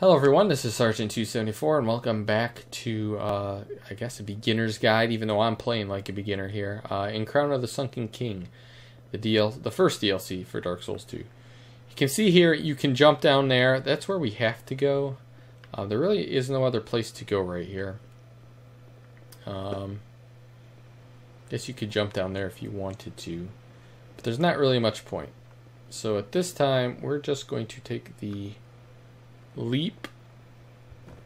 Hello everyone, this is Sergeant274 and welcome back to, uh, I guess a beginner's guide, even though I'm playing like a beginner here, uh, in Crown of the Sunken King, the DL, the first DLC for Dark Souls 2. You can see here, you can jump down there, that's where we have to go. Uh, there really is no other place to go right here. Um, guess you could jump down there if you wanted to, but there's not really much point. So at this time, we're just going to take the leap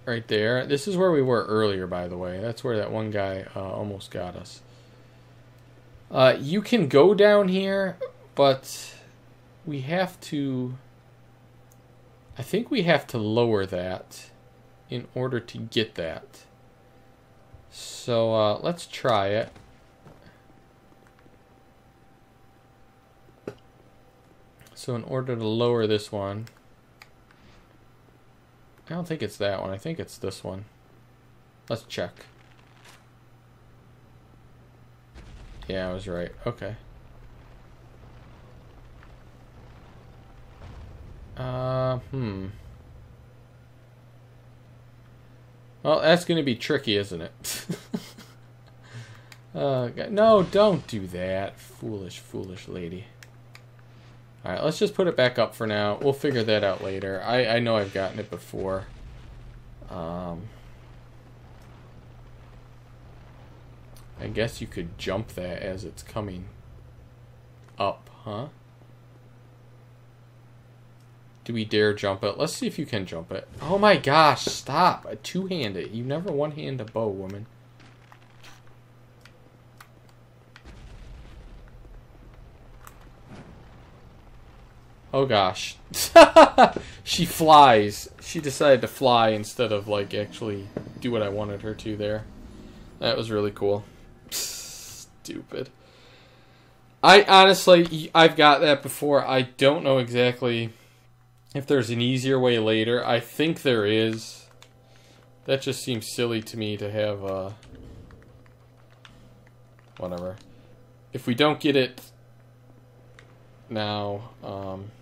right there. This is where we were earlier, by the way. That's where that one guy uh, almost got us. Uh, you can go down here, but we have to... I think we have to lower that in order to get that. So uh, let's try it. So in order to lower this one, I don't think it's that one. I think it's this one. Let's check. Yeah, I was right. Okay. Uh, hmm. Well, that's going to be tricky, isn't it? uh, no, don't do that. Foolish, foolish lady. Alright, let's just put it back up for now. We'll figure that out later. I, I know I've gotten it before. Um, I guess you could jump that as it's coming up, huh? Do we dare jump it? Let's see if you can jump it. Oh my gosh, stop. A two-handed. You never one-hand a bow, woman. Oh gosh. she flies. She decided to fly instead of like actually do what I wanted her to there. That was really cool. Stupid. I honestly, I've got that before. I don't know exactly if there's an easier way later. I think there is. That just seems silly to me to have, uh, whatever. If we don't get it now, um,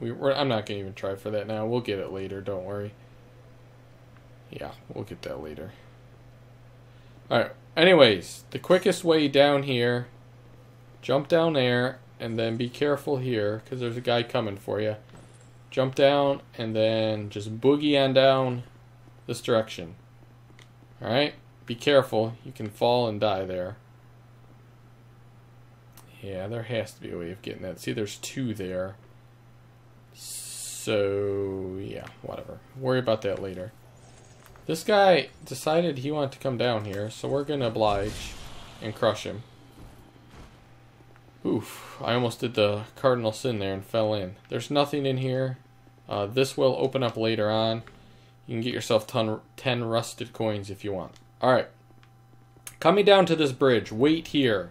we, I'm not going to even try for that now. We'll get it later, don't worry. Yeah, we'll get that later. Alright, anyways, the quickest way down here, jump down there, and then be careful here, because there's a guy coming for you. Jump down, and then just boogie on down this direction. Alright, be careful. You can fall and die there. Yeah, there has to be a way of getting that. See, there's two there. So, yeah, whatever. Worry about that later. This guy decided he wanted to come down here, so we're going to oblige and crush him. Oof, I almost did the cardinal sin there and fell in. There's nothing in here. Uh, this will open up later on. You can get yourself ton, 10 rusted coins if you want. Alright. Coming down to this bridge, wait here.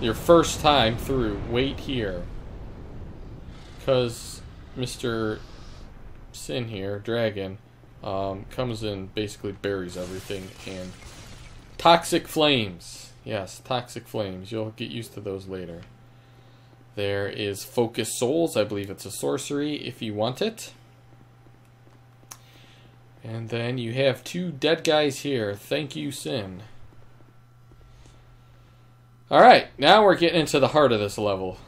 Your first time through, wait here. Because Mr. Sinh here, Dragon, um, comes and basically buries everything and toxic flames. Yes, toxic flames. You'll get used to those later. There is Focus Souls. I believe it's a sorcery if you want it. And then you have two dead guys here. Thank you, Sinh. Alright, now we're getting into the heart of this level.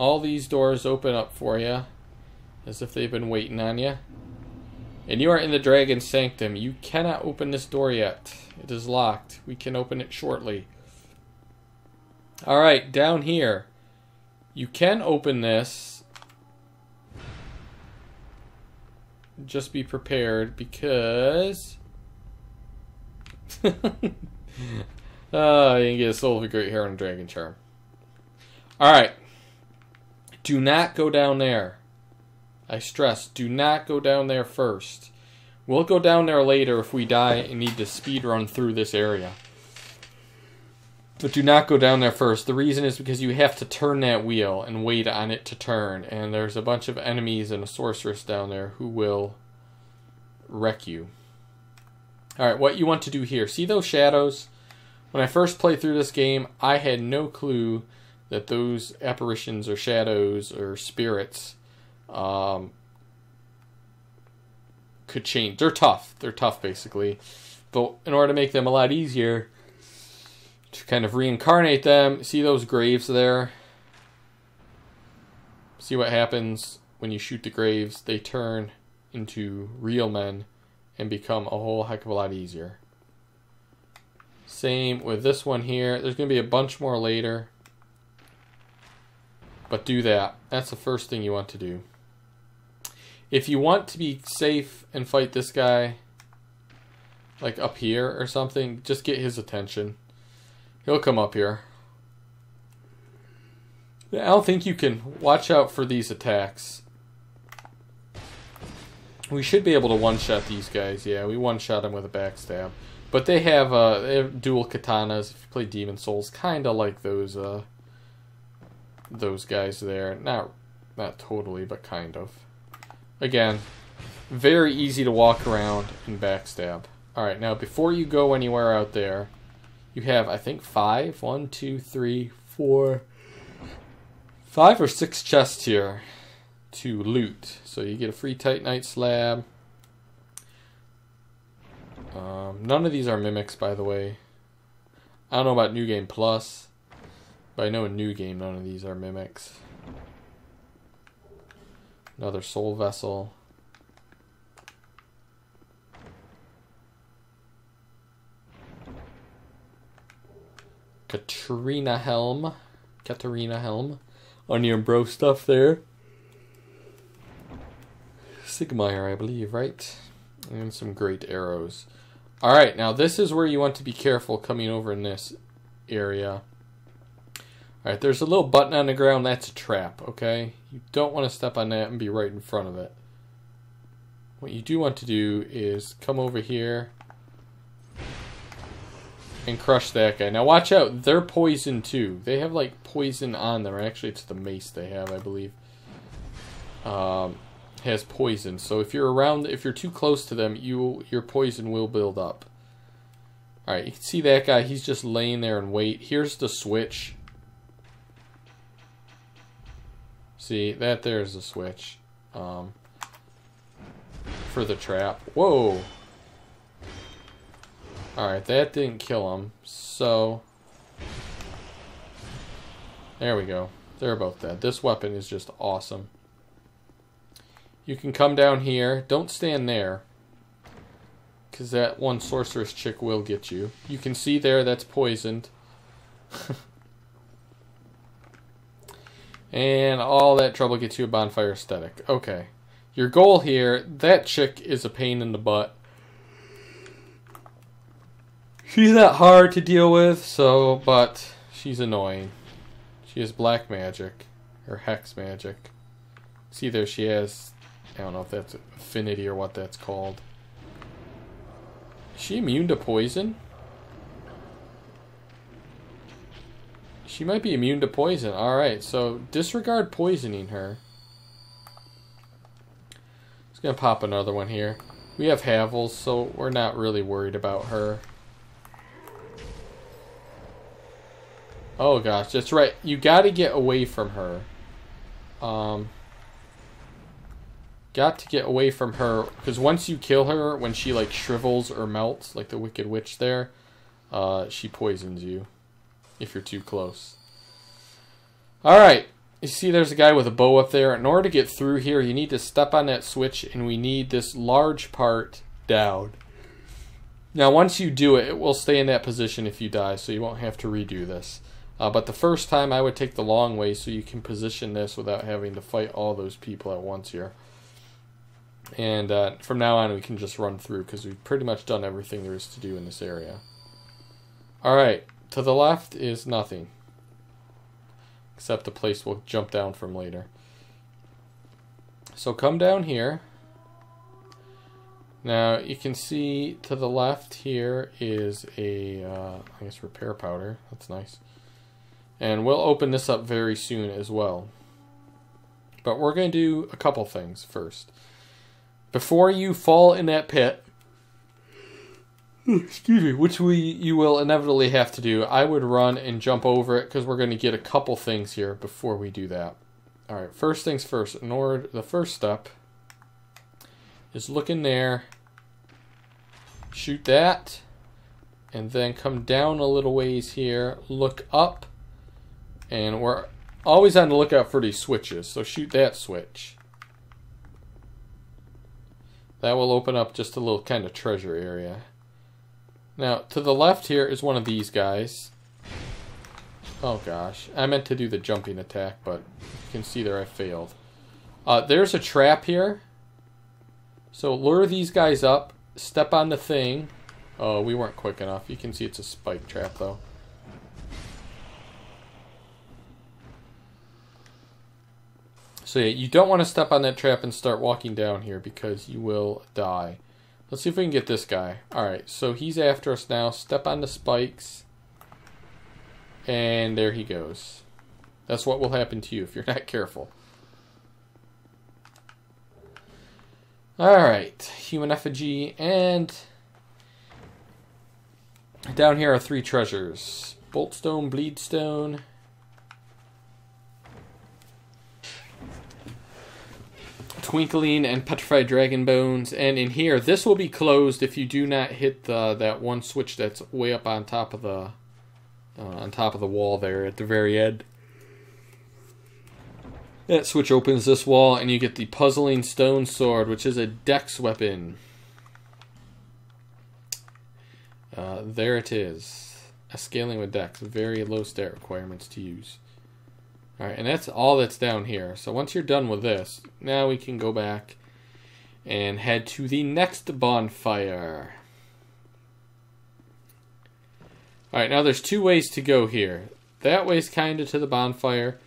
All these doors open up for you as if they've been waiting on you. And you are in the Dragon Sanctum. You cannot open this door yet. It is locked. We can open it shortly. Alright, down here. You can open this. Just be prepared because... uh, you can get a Soul of a Great Hero and Dragon Charm. Alright. Do not go down there. I stress, do not go down there first. We'll go down there later if we die and need to speed run through this area. But do not go down there first. The reason is because you have to turn that wheel and wait on it to turn. And there's a bunch of enemies and a sorceress down there who will wreck you. Alright, what you want to do here. See those shadows? When I first played through this game, I had no clue that those apparitions or shadows or spirits um, could change. They're tough. They're tough, basically. But in order to make them a lot easier, to kind of reincarnate them, see those graves there? See what happens when you shoot the graves? They turn into real men and become a whole heck of a lot easier. Same with this one here. There's going to be a bunch more later. But do that. That's the first thing you want to do. If you want to be safe and fight this guy, like up here or something, just get his attention. He'll come up here. I don't think you can watch out for these attacks. We should be able to one-shot these guys. Yeah, we one-shot them with a backstab. But they have, uh, they have dual katanas. If you play Demon Souls, kind of like those uh, those guys there. Not not totally, but kind of. Again, very easy to walk around and backstab. Alright, now before you go anywhere out there, you have, I think, five. One, two, three, four, five or six chests here to loot. So you get a free Titanite slab. Um, none of these are mimics, by the way. I don't know about New Game Plus, but I know in New Game none of these are mimics. Another soul vessel. Catarina Helm. Catarina Helm. On your Bro stuff there. Siegmeyer, I believe, right? And some great arrows. Alright, now this is where you want to be careful coming over in this area. Alright, there's a little button on the ground. That's a trap, okay? You don't want to step on that and be right in front of it. What you do want to do is come over here and crush that guy. Now watch out, they're poison too. They have like poison on them. Actually, it's the mace they have, I believe. Um, has poison. So if you're around, if you're too close to them, you your poison will build up. All right, you can see that guy. He's just laying there and wait. Here's the switch. See that there's a switch um, for the trap. Whoa. Alright, that didn't kill him. So, there we go. They're both dead. This weapon is just awesome. You can come down here. Don't stand there. Because that one sorceress chick will get you. You can see there that's poisoned. and all that trouble gets you a bonfire Ascetic. Okay. Your goal here, that chick is a pain in the butt she's not hard to deal with, so, but she's annoying. She has black magic, or hex magic. See there, she has, I don't know if that's affinity or what that's called. Is she immune to poison? She might be immune to poison. Alright, so disregard poisoning her. Just gonna pop another one here. We have Havels, so we're not really worried about her. Oh gosh, that's right. You got to get away from her. Um, got to get away from her because once you kill her, when she like shrivels or melts, like the Wicked Witch there, uh, she poisons you if you're too close. All right. You see there's a guy with a bow up there. In order to get through here, you need to step on that switch, and we need this large part down. Now, once you do it, it will stay in that position if you die, so you won't have to redo this. Uh, but the first time I would take the long way so you can position this without having to fight all those people at once here. And uh, from now on we can just run through because we've pretty much done everything there is to do in this area. Alright, to the left is nothing. Except the place we'll jump down from later. So come down here. Now you can see to the left here is a, uh, I guess repair powder. That's nice. And we'll open this up very soon as well. But we're going to do a couple things first. Before you fall in that pit, Hmm, excuse me, which we you will inevitably have to do, I would run and jump over it because we're going to get a couple things here before we do that. All right, first things first. In order, the first step is look in there, shoot that, and then come down a little ways here, look up, and we're always on the lookout for these switches, so shoot that switch. That will open up just a little kind of treasure area. Now, to the left here is one of these guys. Oh gosh, I meant to do the jumping attack, but you can see there I failed. Uh, there's a trap here. So lure these guys up, step on the thing. Oh, we weren't quick enough. You can see it's a spike trap though. So yeah, you don't want to step on that trap and start walking down here because you will die. Let's see if we can get this guy. Alright, so he's after us now. Step on the spikes. And there he goes. That's what will happen to you if you're not careful. Alright, human effigy, and down here are three treasures. Boltstone, Bleedstone, Twinkling and Petrified Dragon Bones. And in here, this will be closed if you do not hit the, that one switch that's way up on top of the uh, on top of the wall there at the very end. That switch opens this wall, and you get the Puzzling Stone Sword, which is a dex weapon. Uh, there it is. A scaling with dex. Very low stat requirements to use. Alright, and that's all that's down here. So once you're done with this, now we can go back and head to the next bonfire. Alright, now there's two ways to go here. That way's kind of to the bonfire.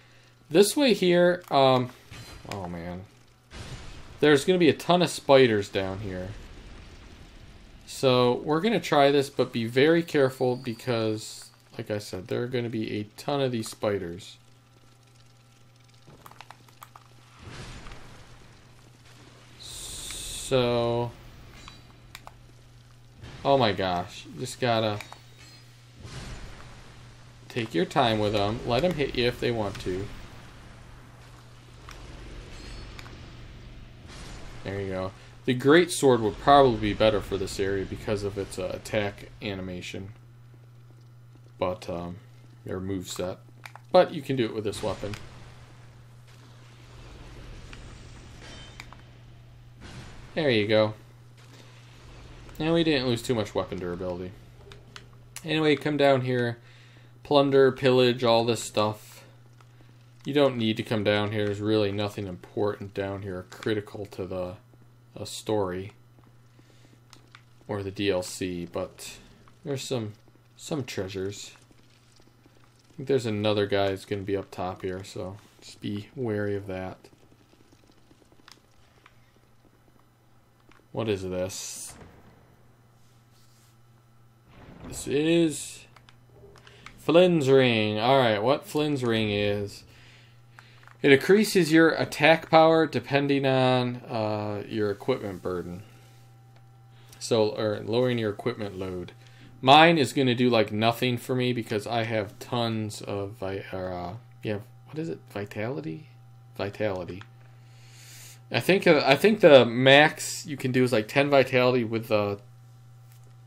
This way here, um, oh man. There's going to be a ton of spiders down here. So we're going to try this, but be very careful because, like I said, there are going to be a ton of these spiders. So, oh my gosh, just gotta take your time with them. Let them hit you if they want to. There you go. The Great Sword would probably be better for this area because of its uh, attack animation. But, um, their move set. But you can do it with this weapon. There you go. And we didn't lose too much weapon durability. Anyway, come down here, plunder, pillage, all this stuff. You don't need to come down here. There's really nothing important down here critical to the uh, story or the DLC, but there's some some treasures. I think there's another guy that's going to be up top here, so just be wary of that. What is this? This is Flynn's Ring. Alright, what Flynn's Ring is it increases your attack power depending on uh, your equipment burden. So, or lowering your equipment load. Mine is going to do like nothing for me because I have tons of, vi- or, uh, yeah, what is it? Vitality? Vitality. I think uh, I think the max you can do is like 10 vitality with the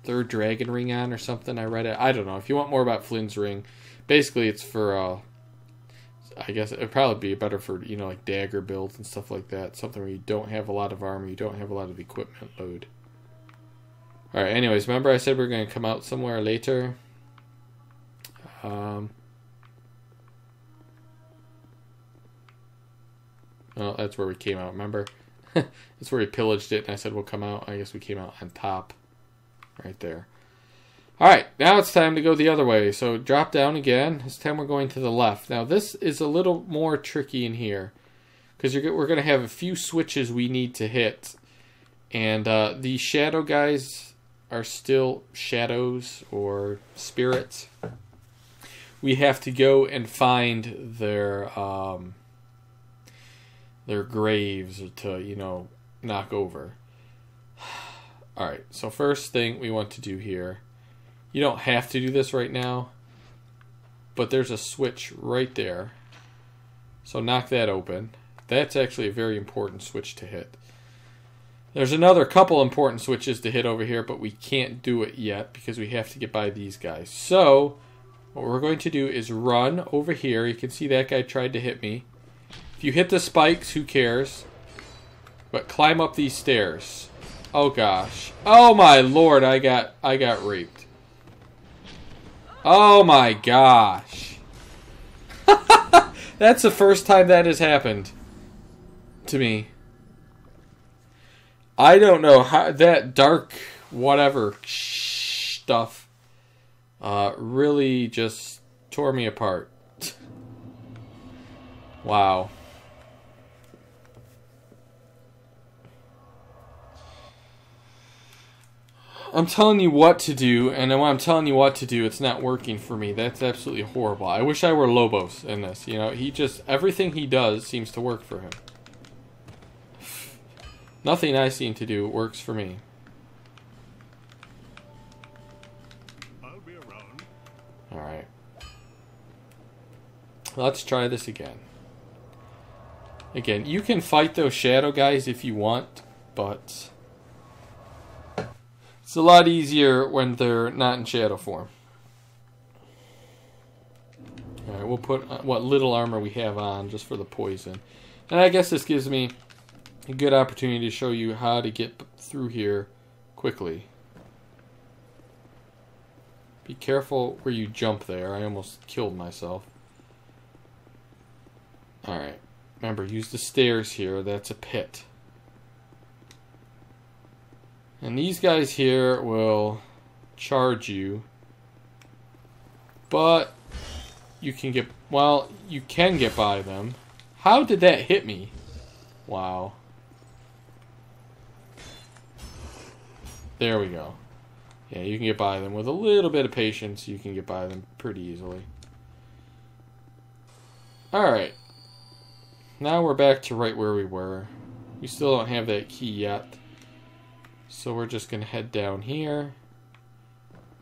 third dragon ring on or something. I read it. I don't know. If you want more about Flynn's ring, basically it's for uh, I guess it'd probably be better for you know like dagger builds and stuff like that. Something where you don't have a lot of armor, you don't have a lot of equipment load. All right. Anyways, remember I said we are going to come out somewhere later. Um. Well, that's where we came out. Remember, that's where we pillaged it, and I said we'll come out. I guess we came out on top, right there. All right, now it's time to go the other way. So drop down again. This time we're going to the left. Now this is a little more tricky in here because we're going to have a few switches we need to hit. And uh, the shadow guys are still shadows or spirits. We have to go and find their um, their graves to, you know, knock over. All right, so first thing we want to do here you don't have to do this right now, but there's a switch right there. So knock that open. That's actually a very important switch to hit. There's another couple important switches to hit over here, but we can't do it yet because we have to get by these guys. So, what we're going to do is run over here. You can see that guy tried to hit me. If you hit the spikes, who cares? But climb up these stairs. Oh gosh. Oh my lord, I got I got raped. Oh my gosh. That's the first time that has happened to me. I don't know how that dark whatever stuff uh, really just tore me apart. wow. I'm telling you what to do, and when I'm telling you what to do, it's not working for me. That's absolutely horrible. I wish I were Lobos in this. You know, he just everything he does seems to work for him. Nothing I seem to do works for me. I'll be around. Alright. Let's try this again. Again, you can fight those shadow guys if you want, but it's a lot easier when they're not in shadow form. Alright, we'll put uh, what little armor we have on just for the poison. And I guess this gives me a good opportunity to show you how to get through here quickly. Be careful where you jump there. I almost killed myself. Alright. Remember, use the stairs here. That's a pit. And these guys here will charge you. But you can get, well, you can get by them. How did that hit me? Wow. There we go. Yeah, you can get by them with a little bit of patience. You can get by them pretty easily. Alright. Now we're back to right where we were. We still don't have that key yet. So we're just going to head down here.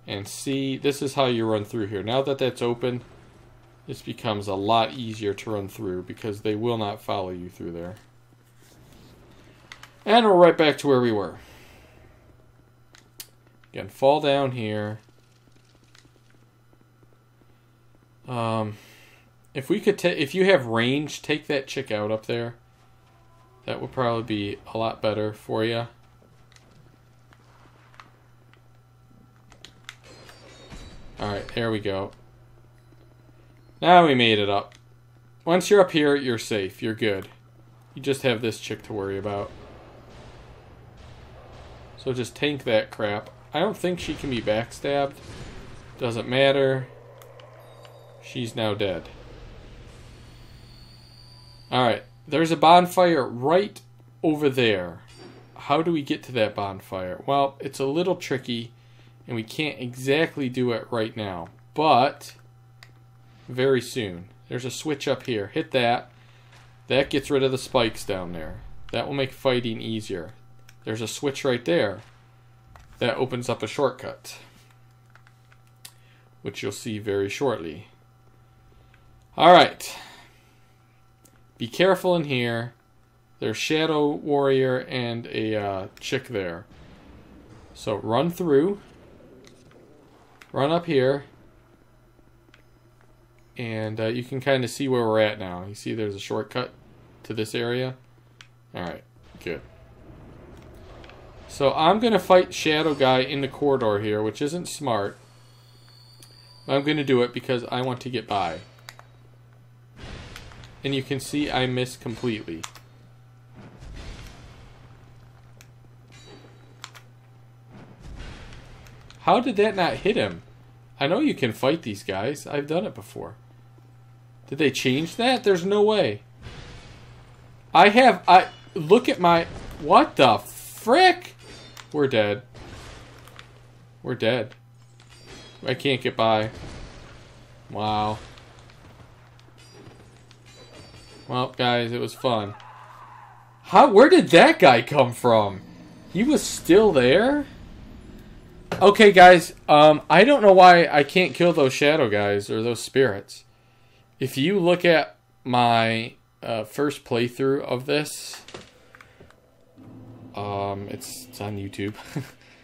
And see, this is how you run through here. Now that that's open, this becomes a lot easier to run through because they will not follow you through there. And we're right back to where we were. Again, fall down here. Um, if we could, if you have range, take that chick out up there. That would probably be a lot better for you. Alright, there we go. Now we made it up. Once you're up here, you're safe. You're good. You just have this chick to worry about. So just tank that crap. I don't think she can be backstabbed. Doesn't matter. She's now dead. Alright, there's a bonfire right over there. How do we get to that bonfire? Well, it's a little tricky, and we can't exactly do it right now. But, very soon. There's a switch up here. Hit that. That gets rid of the spikes down there. That will make fighting easier. There's a switch right there that opens up a shortcut, which you'll see very shortly. All right. Be careful in here. There's Shadow Warrior and a uh, chick there. So run through. Run up here. And uh, you can kind of see where we're at now. You see there's a shortcut to this area. Alright, good. So I'm going to fight Shadow Guy in the corridor here, which isn't smart. I'm going to do it because I want to get by. And you can see I miss completely. How did that not hit him? I know you can fight these guys. I've done it before. Did they change that? There's no way. I have... I Look at my... What the frick? We're dead. We're dead. I can't get by. Wow. Well, guys, it was fun. How? Where did that guy come from? He was still there? Okay, guys, um, I don't know why I can't kill those shadow guys or those spirits. If you look at my uh, first playthrough of this, Um, it's, it's on YouTube.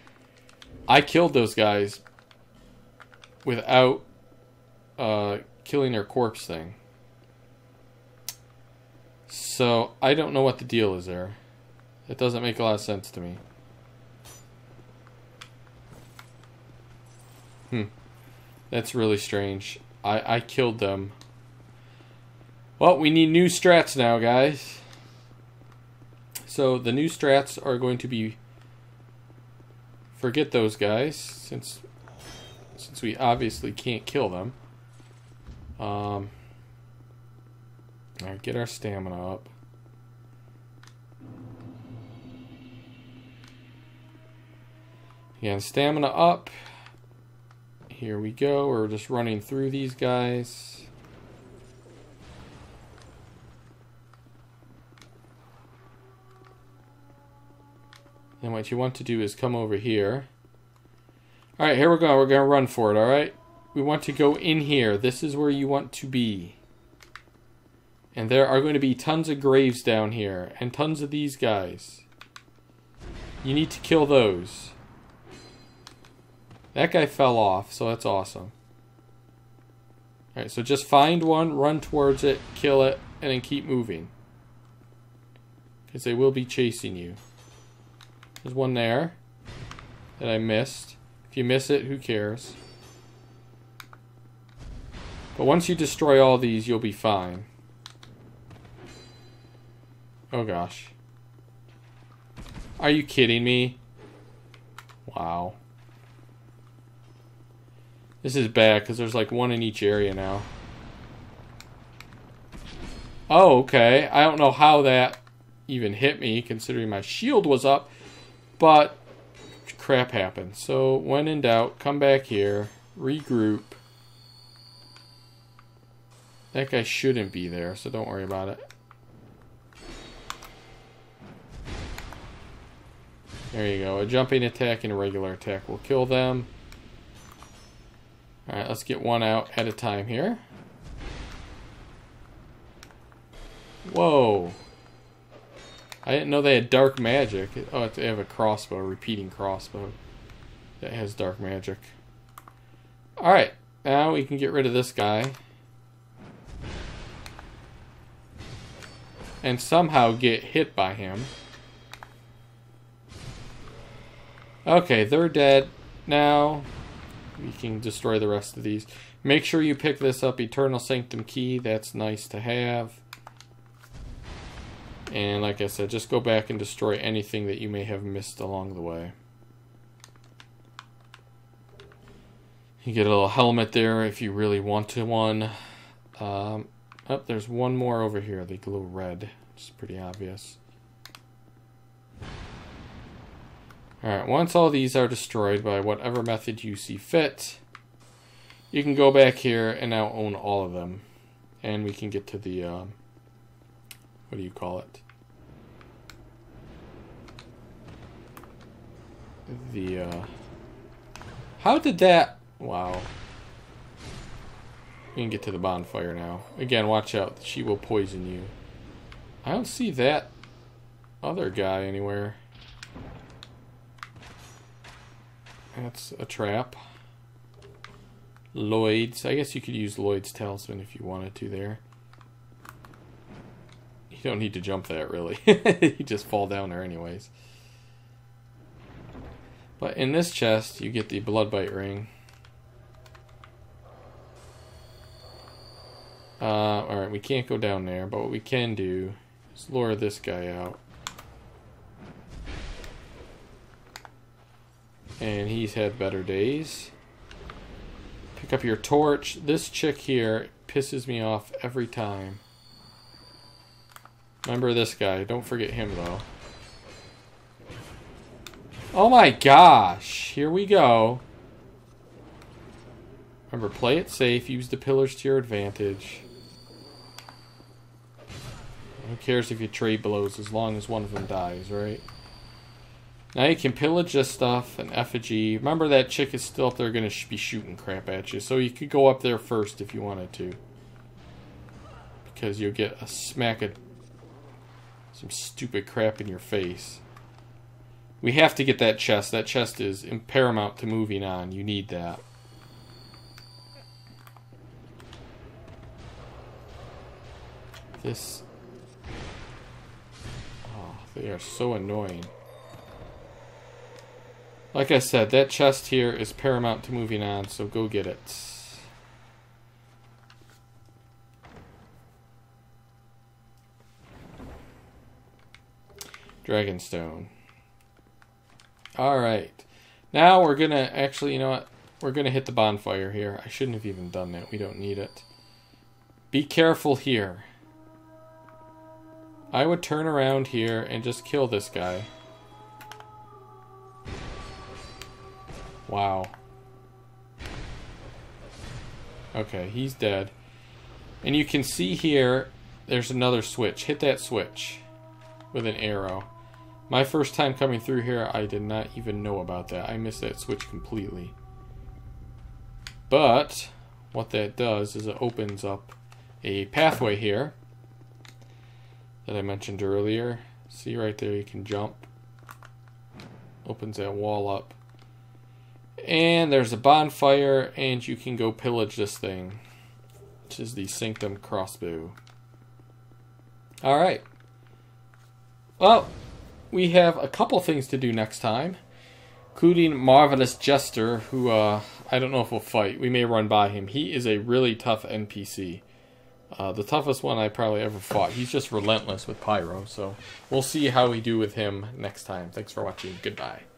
I killed those guys without uh, killing their corpse thing. So I don't know what the deal is there. It doesn't make a lot of sense to me. Hmm. That's really strange. I, I killed them. Well, we need new strats now, guys. So the new strats are going to be forget those guys since since we obviously can't kill them. Um Alright, get our stamina up. Yeah, stamina up. Here we go. We're just running through these guys. And what you want to do is come over here. Alright, here we go. We're going to run for it, alright? We want to go in here. This is where you want to be. And there are going to be tons of graves down here. And tons of these guys. You need to kill those. That guy fell off, so that's awesome. Alright, so just find one, run towards it, kill it, and then keep moving. Because they will be chasing you. There's one there that I missed. If you miss it, who cares? But once you destroy all these, you'll be fine. Oh gosh. Are you kidding me? Wow. This is bad because there's like one in each area now. Oh, okay. I don't know how that even hit me considering my shield was up. But crap happened. So when in doubt, come back here, regroup. That guy shouldn't be there, so don't worry about it. There you go. A jumping attack and a regular attack will kill them. Alright, let's get one out at a time here. Whoa. I didn't know they had dark magic. Oh, they have a crossbow, a repeating crossbow that has dark magic. Alright, now we can get rid of this guy. And somehow get hit by him. Okay, they're dead. Now, we can destroy the rest of these. Make sure you pick this up, Eternal Sanctum Key. That's nice to have. And like I said, just go back and destroy anything that you may have missed along the way. You get a little helmet there if you really want to one. Um, oh, there's one more over here. They glow red. It's pretty obvious. Alright, once all these are destroyed by whatever method you see fit, you can go back here and now own all of them. And we can get to the, uh, what do you call it? The, uh, how did that, wow. We can get to the bonfire now. Again, watch out, she will poison you. I don't see that other guy anywhere. That's a trap. Lloyd's. I guess you could use Lloyd's talisman if you wanted to there. You don't need to jump that, really. you just fall down there anyways. But in this chest, you get the Bloodbite Ring. Uh, alright, we can't go down there, but what we can do is lure this guy out. And he's had better days. Pick up your torch. This chick here pisses me off every time. Remember this guy. Don't forget him, though. Oh my gosh. Here we go. Remember, play it safe. Use the pillars to your advantage. Who cares if you trade blows as long as one of them dies, right? Now you can pillage this stuff, an effigy. Remember that chick is still up there going to sh be shooting crap at you. So you could go up there first if you wanted to. Because you'll get a smack of some stupid crap in your face. We have to get that chest. That chest is paramount to moving on. You need that. This... Oh, they are so annoying. Like I said, that chest here is paramount to moving on, so go get it. Dragonstone. Alright. Now we're gonna, actually, you know what? We're gonna hit the bonfire here. I shouldn't have even done that. We don't need it. Be careful here. I would turn around here and just kill this guy. Wow. Okay, he's dead. And you can see here, there's another switch. Hit that switch with an arrow. My first time coming through here, I did not even know about that. I missed that switch completely. But, what that does is it opens up a pathway here that I mentioned earlier. See right there, you can jump. Opens that wall up. And there's a bonfire, and you can go pillage this thing, which is the Sanctum crossbow. Alright. Well, we have a couple things to do next time, including Marvelous Jester, who uh, I don't know if we'll fight. We may run by him. He is a really tough NPC. Uh, the toughest one I probably ever fought. He's just relentless with Pyro, so we'll see how we do with him next time. Thanks for watching. Goodbye.